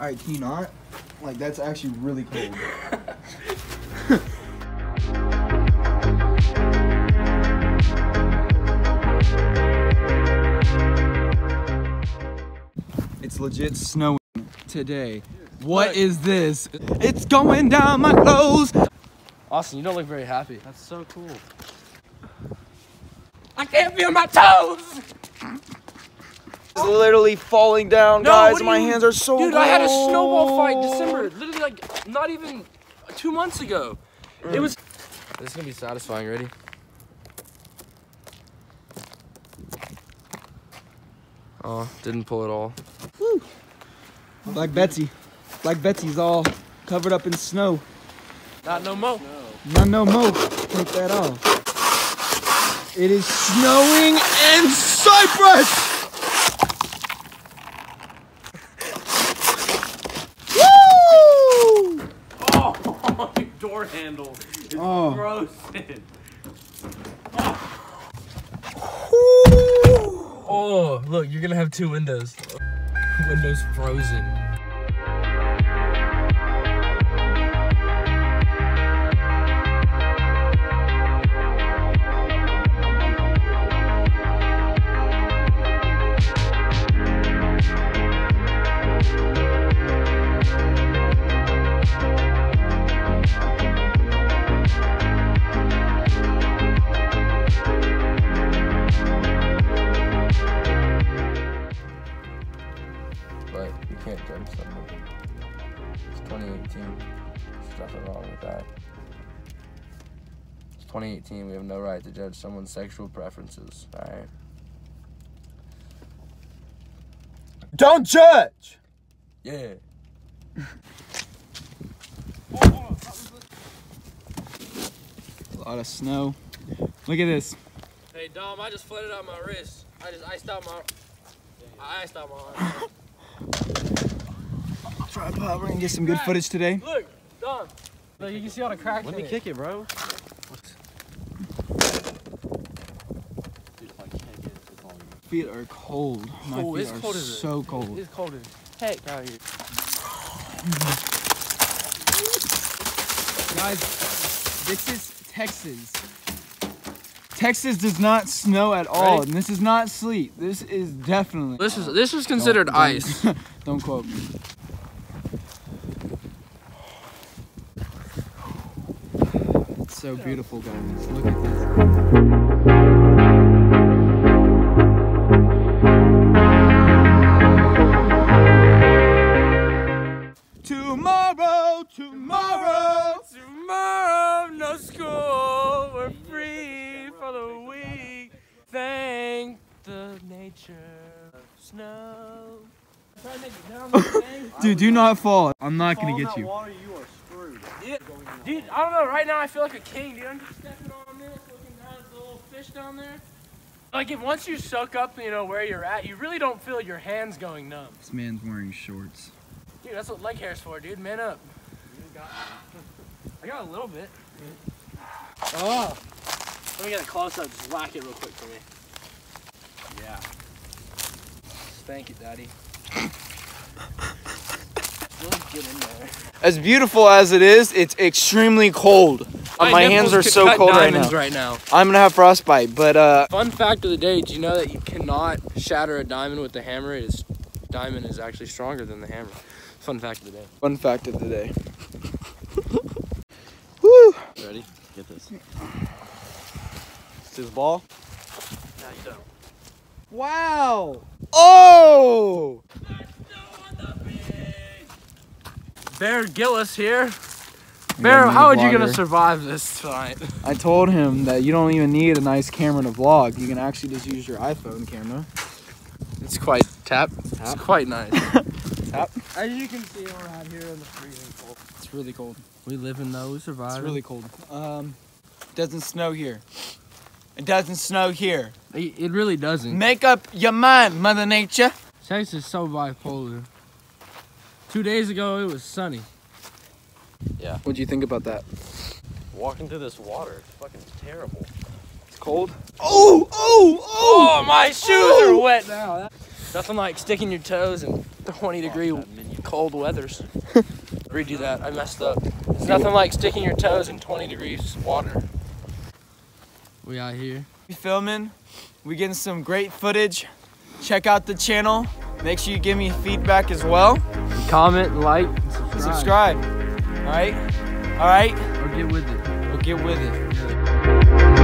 All right, can you not? Like that's actually really cold. it's legit snowing today. What is this? It's going down my clothes. Austin, you don't look very happy. That's so cool. I can't feel my toes. It's literally falling down, No, guys. My you- hands are so Dude, I had a snowball fight December, literally like not even two months ago. It was. This is gonna be satisfying. Ready? Oh, didn't pull at all. Like Betsy. Like Betsy's all covered up in snow. Not no mo. Not no mo. Take that off. It is snowing in Cypress! Woo! Oh, your door handle is Oh. frozen. Oh, look, you're gonna have two windows. Windows frozen. You can't judge somebody. It's 2018. There's nothing wrong with that. It's 2018. We have no right to judge someone's sexual preferences. Alright. Don't judge! Yeah. A lot of snow. Look at this. Hey Dom, I just flooded out my wrist. I just iced out my. I iced out my arm. Tripod, we're gonna get some good footage today. Look, done. Look, you can see all the cracks. Let me kick it, bro. Feet are cold. My Oh, feet it's are cold as it- so cold. It's cold as heck out here. Guys, this is Texas. Texas does not snow at all, and this is not sleet. This is definitely. This is this is considered Don't- ice. Don't quote me. So beautiful, guys. Look at this. Tomorrow, tomorrow. Tomorrow, no school. We're free for the week. Thank the nature of snow. Try to make it down this thing. Dude, do not fall. I'm not gonna get you. Water, you are screwed. Yeah, dude, I don't know. Right now, I feel like a king, dude. I'm just stepping on this, looking at the little fish down there. Like, if once you soak up, you know, where you're at, you really don't feel your hands going numb. This man's wearing shorts. Dude, that's what leg hair's for, dude. Man up. I got a little bit. Oh. Let me get a close up. Just whack it real quick for me. Yeah. Spank it, daddy. Really get in there. As beautiful as it is, it's extremely cold. My, hands are so cold right now. right now. I'm gonna have frostbite, but uh, Fun fact of the day: Do you know that you cannot shatter a diamond with the hammer? It is diamond is actually stronger than the hammer. Fun fact of the day. fun fact of the day. Woo! Ready? Get this. See this ball? No, you don't. Wow! Oh! Bear Grylls here. Bear, how are you gonna survive this tonight? I told him that you don't even need a nice camera to vlog. You can actually just use your iPhone camera. It's quite tap. It's quite nice. As you can see, we're out here in the freezing cold. It's really cold. we live in know we survive. It's really cold. Um, doesn't snow here. It doesn't snow here. It it really doesn't. Make up your mind, Mother Nature. Texas is so bipolar. Two days ago, it was sunny. Yeah. What do you think about that? Walking through this water, it's fucking terrible. It's cold. Oh, oh, oh! Oh, my shoes Oh! are wet now. Nothing like sticking your toes in 20 degree oh, cold weathers. Redo that. I messed up. It's nothing like sticking your toes in 20 degrees water. We out here. We filming. We getting some great footage. Check out the channel. Make sure you give me feedback as well. Comment, like, and subscribe. Subscribe. All right. All right. Or get with it. We'll get with it.